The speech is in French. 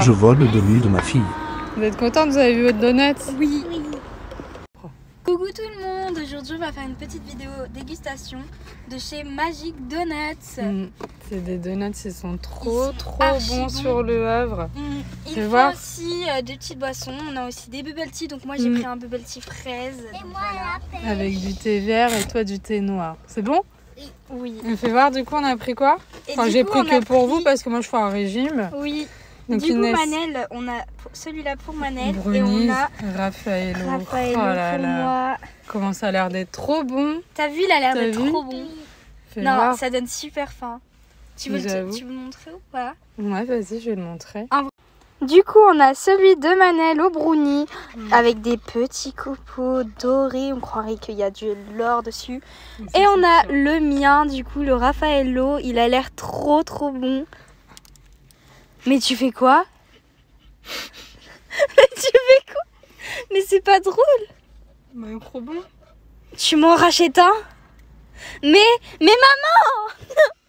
Je vole le demi de ma fille. Vous êtes contente, vous avez vu votre donut Oui. Coucou tout le monde, aujourd'hui on va faire une petite vidéo dégustation de chez Magic Donuts. Mm, C'est des donuts, ils sont trop sont trop bons sur le Havre. Mm, Il faut voir. aussi euh, des petites boissons, on a aussi des bubble tea, donc moi j'ai Mm. pris un bubble tea fraise. donc voilà. Avec du thé vert et toi du thé noir. C'est bon Oui. On fait voir du coup on a pris quoi Et Enfin j'ai pris que pour vous parce que moi je fais un régime. Oui. Donc du coup Inès, Manel, on a celui-là pour Manel et on a Raffaello. Oh là pour là. moi. Comment ça a l'air d'être trop bon. T'as vu, il a l'air d'être trop bon. Fais Non, voir. ça donne super faim. Tu veux, le- tu veux me montrer ou pas? Ouais vas-y je vais le montrer. Du coup, on a celui de Manel au brownie avec des petits copeaux dorés. On croirait qu'il y a du l'or dessus. Et on a le mien, du coup, le Raffaello. Il a l'air trop trop bon. Mais tu fais quoi? Mais tu fais quoi? Mais c'est pas drôle. Mais trop bon. Tu m'en rachètes un? Mais, mais maman